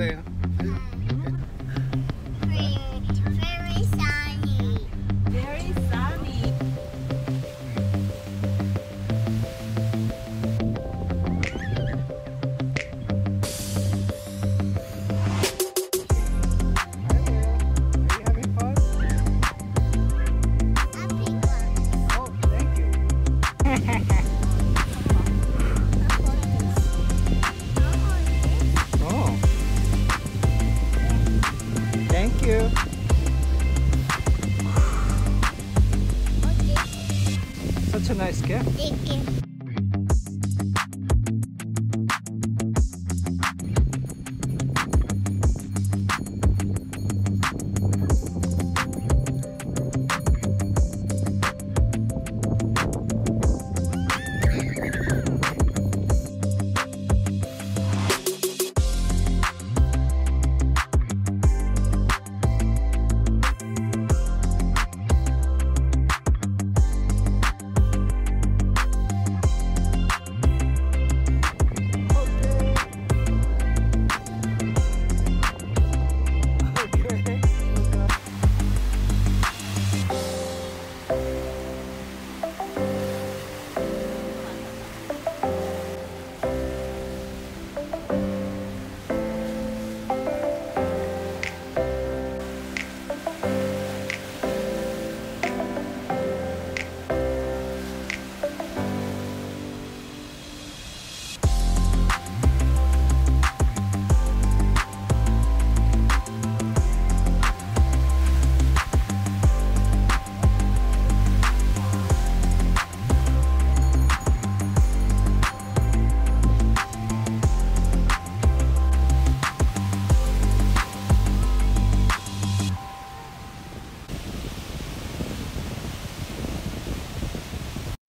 Yeah. Thank you. Such a nice gift. Thank you.